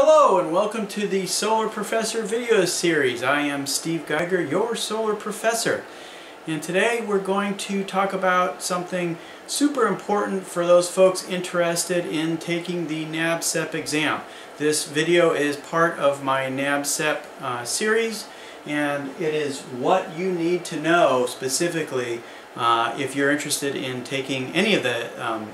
Hello and welcome to the Solar Professor video series. I am Steve Geiger, your Solar Professor. And today we're going to talk about something super important for those folks interested in taking the NABCEP exam. This video is part of my NABCEP uh, series and it is what you need to know specifically uh, if you're interested in taking any of the um,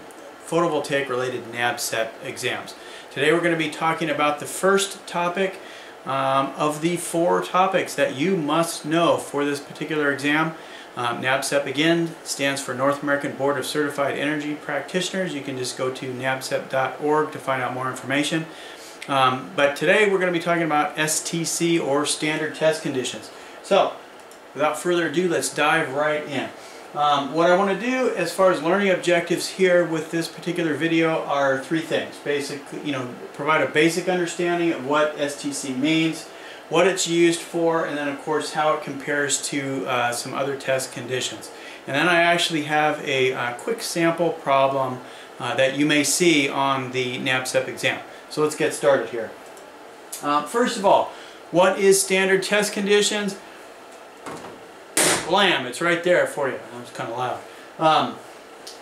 photovoltaic related NABCEP exams. Today we're going to be talking about the first topic um, of the four topics that you must know for this particular exam. Um, NABCEP again stands for North American Board of Certified Energy Practitioners. You can just go to nabcep.org to find out more information. Um, but today we're going to be talking about STC or Standard Test Conditions. So without further ado, let's dive right in. Um, what I want to do as far as learning objectives here with this particular video are three things. Basically, you know, provide a basic understanding of what STC means, what it's used for, and then of course how it compares to uh, some other test conditions. And then I actually have a, uh, quick sample problem uh, that you may see on the NABCEP exam. So let's get started here. Uh, first of all, what is standard test conditions? Blam, it's right there for you. That was kind of loud. Um,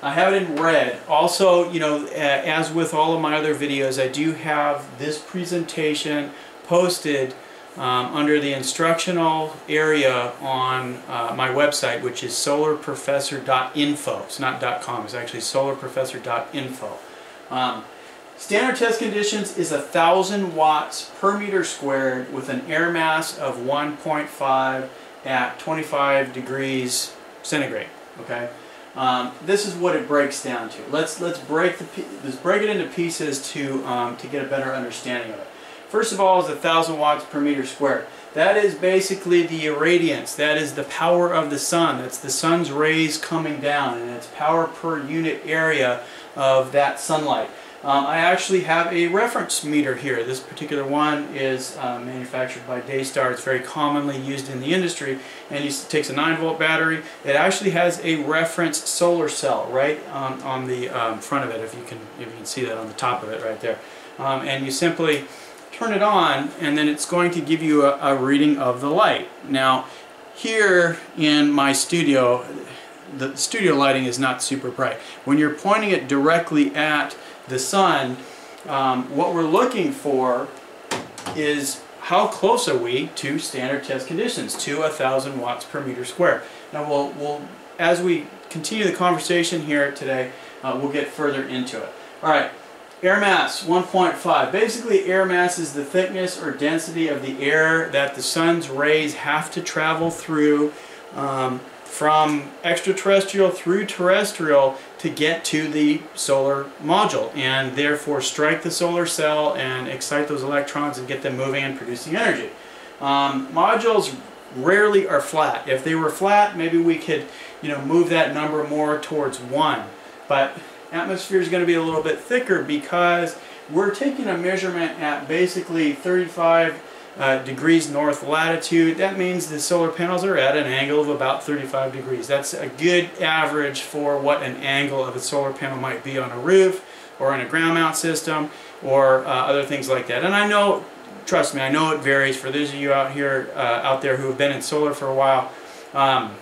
I have it in red. Also, you know, as with all of my other videos, I do have this presentation posted um, under the instructional area on uh, my website, which is solarprofessor.info. It's not .com, it's actually solarprofessor.info. Um, standard test conditions is a 1,000 watts per meter squared with an air mass of 1.5 at 25 degrees centigrade. Okay, um, this is what it breaks down to. Let's let's break the let's break it into pieces to um, to get a better understanding of it. First of all, is a thousand watts per meter squared. That is basically the irradiance. That is the power of the sun. That's the sun's rays coming down, and it's power per unit area of that sunlight. Um, I actually have a reference meter here. This particular one is uh, manufactured by Daystar. It's very commonly used in the industry and it takes a 9 volt battery. It actually has a reference solar cell right on, on the um, front of it if you can if you can see that on the top of it right there. Um, and you simply turn it on and then it's going to give you a, a reading of the light. Now here in my studio the studio lighting is not super bright. When you're pointing it directly at the sun, um, what we're looking for is how close are we to standard test conditions, to 1,000 watts per meter square. Now, we'll, we'll, as we continue the conversation here today, uh, we'll get further into it. All right, air mass 1.5. Basically, air mass is the thickness or density of the air that the sun's rays have to travel through um, from extraterrestrial through terrestrial to get to the solar module and therefore strike the solar cell and excite those electrons and get them moving and producing energy. Um, modules rarely are flat. If they were flat, maybe we could you know, move that number more towards 1. But atmosphere is going to be a little bit thicker because we're taking a measurement at basically 35 uh, degrees north latitude. That means the solar panels are at an angle of about 35 degrees. That's a good average for what an angle of a solar panel might be on a roof or in a ground mount system or uh, other things like that. And I know, trust me, I know it varies for those of you out here, uh, out there who have been in solar for a while. Um,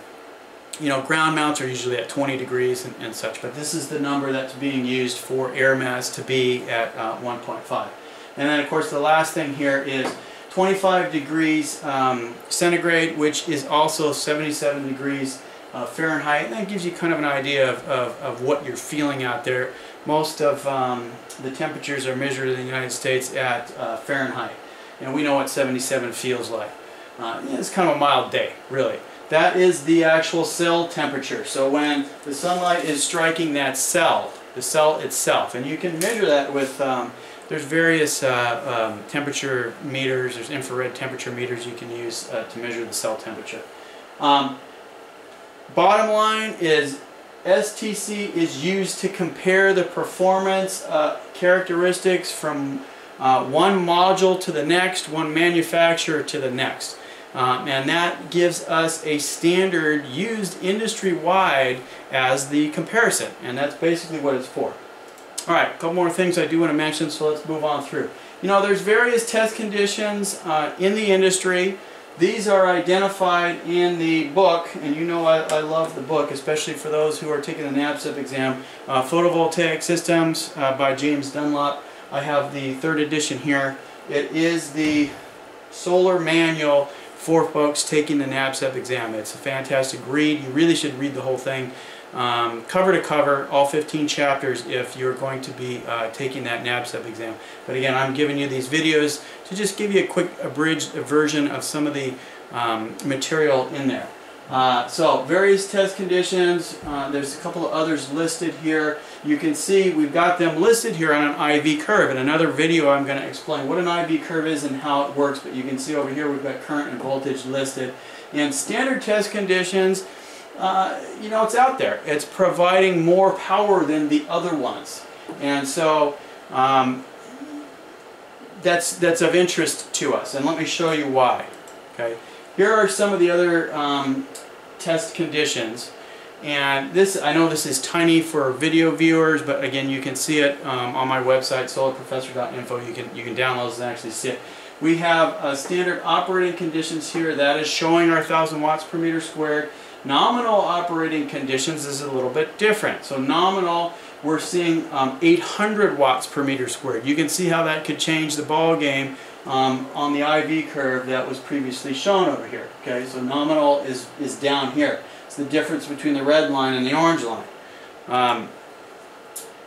you know, ground mounts are usually at 20 degrees and, and, such, but this is the number that's being used for air mass to be at uh, 1.5. And then, of course, the last thing here is 25 degrees um, centigrade, which is also 77 degrees uh, Fahrenheit. And that gives you kind of an idea of, of, of what you're feeling out there. Most of um, the temperatures are measured in the United States at uh, Fahrenheit. And we know what 77 feels like. Uh, it's kind of a mild day, really. That is the actual cell temperature. So when the sunlight is striking that cell, the cell itself, and you can measure that with um, there's various uh, um, temperature meters, there's infrared temperature meters you can use uh, to measure the cell temperature. Um, bottom line is STC is used to compare the performance uh, characteristics from uh, one module to the next, one manufacturer to the next. Um, and that gives us a standard used industry-wide as the comparison, and that's basically what it's for. All right, a couple more things I do want to mention, so let's move on through. You know, there's various test conditions uh, in the industry. These are identified in the book, and you know I, I, love the book, especially for those who are taking the NABCEP exam. Uh, Photovoltaic Systems uh, by James Dunlop. I have the third edition here. It is the solar manual for folks taking the NABCEP exam. It's a fantastic read. You really should read the whole thing um, cover to cover, all 15 chapters if you're going to be uh, taking that NABCEP exam. But again, I'm giving you these videos to just give you a quick abridged version of some of the um, material in there. Uh, so various test conditions, uh, there's a couple of others listed here. You can see we've got them listed here on an IV curve. In another video I'm going to explain what an IV curve is and how it works, but you can see over here we've got current and voltage listed. In standard test conditions, uh, you know, it's out there. It's providing more power than the other ones. And so um, that's, that's of interest to us. And let me show you why. Okay. Here are some of the other um, test conditions. And this, I know this is tiny for video viewers, but again, you can see it um, on my website, solarprofessor.info. You can, you can download this and actually see it. We have uh, standard operating conditions here. That is showing our 1,000 watts per meter squared. Nominal operating conditions is a little bit different. So nominal, we're seeing um, 800 watts per meter squared. You can see how that could change the ball game um, on the IV curve that was previously shown over here. Okay, so nominal is, is down here. It's the difference between the red line and the orange line. Um,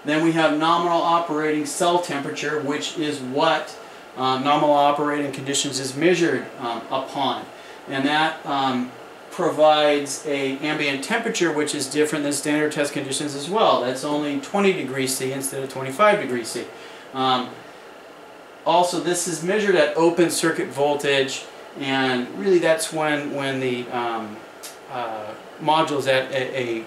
then we have nominal operating cell temperature, which is what uh, nominal operating conditions is measured um, upon. And that um, provides a ambient temperature which is different than standard test conditions as well. That's only 20 degrees C instead of 25 degrees C. Um, also, this is measured at open circuit voltage, and really that's when when the um, uh, module is at a, a,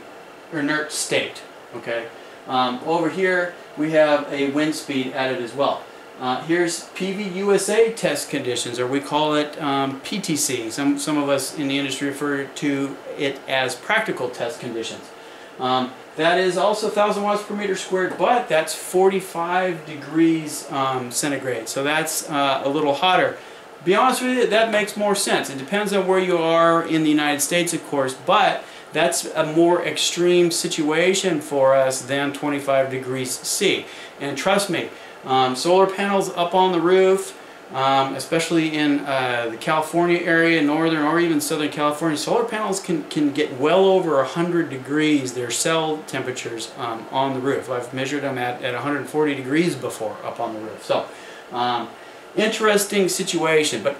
inert state. Okay. Um, over here we have a wind speed added as well. Uh, here's PVUSA test conditions, or we call it um, PTC. Some, some of us in the industry refer to it as practical test conditions. Um, that is also 1,000 watts per meter squared, but that's 45 degrees um, centigrade, so that's uh, a little hotter. Be honest with you, that makes more sense. It depends on where you are in the United States, of course, but that's a more extreme situation for us than 25 degrees C. And trust me, um, solar panels up on the roof, um, especially in uh, the California area, northern or even southern California, solar panels can, can get well over 100 degrees, their cell temperatures um, on the roof. I've measured them at, at 140 degrees before up on the roof. So, um, interesting situation. But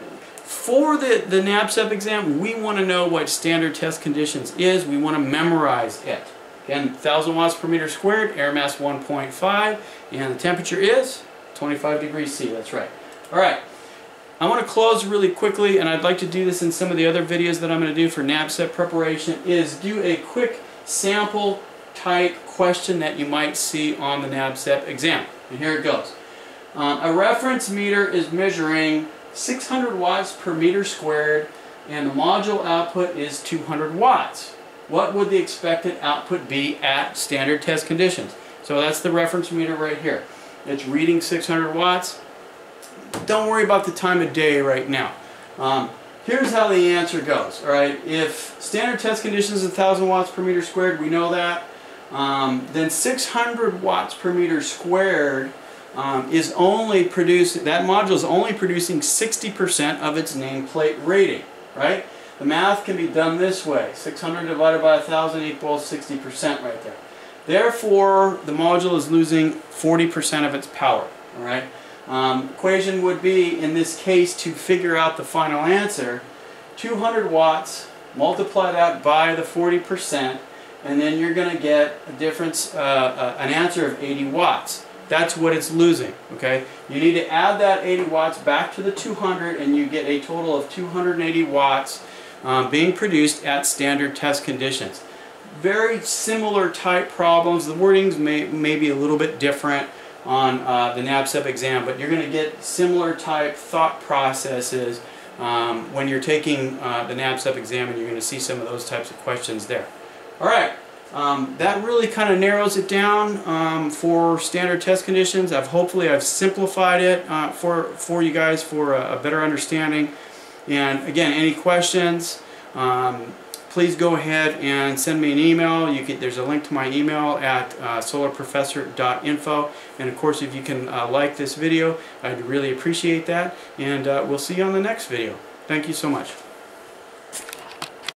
for the, the NABCEP exam, we want to know what standard test conditions is. We want to memorize it. Again, 1,000 watts per meter squared, air mass 1.5, and the temperature is 25 degrees C, that's right. All right, I want to close really quickly, and I'd like to do this in some of the other videos that I'm going to do for NABCEP preparation, is do a quick sample type question that you might see on the NABCEP exam. And here it goes. Uh, a reference meter is measuring 600 watts per meter squared, and the module output is 200 watts what would the expected output be at standard test conditions? So that's the reference meter right here. It's reading 600 watts. Don't worry about the time of day right now. Um, here's how the answer goes. All right, if standard test conditions is 1,000 watts per meter squared, we know that. Um, then 600 watts per meter squared um, is only producing, that module is only producing 60% of its nameplate rating, right? The math can be done this way. 600 divided by 1,000 equals 60% right there. Therefore, the module is losing 40% of its power. All right. Um, equation would be, in this case, to figure out the final answer, 200 watts, multiply that by the 40%, and then you're going to get a difference, uh, uh, an answer of 80 watts. That's what it's losing, okay? You need to add that 80 watts back to the 200, and you get a total of 280 watts um, being produced at standard test conditions. Very similar type problems. The wordings may, may be a little bit different on uh, the NABCEP exam, but you're going to get similar type thought processes um, when you're taking uh, the NABCEP exam and you're going to see some of those types of questions there. All right, Um, that really kind of narrows it down um, for standard test conditions. I've hopefully I've simplified it uh, for for you guys for a, a better understanding. And again, any questions, um, please go ahead and send me an email. Can, there's a link to my email at uh, solarprofessor.info. And of course, if you can uh, like this video, I'd really appreciate that. And uh, we'll see you on the next video. Thank you so much.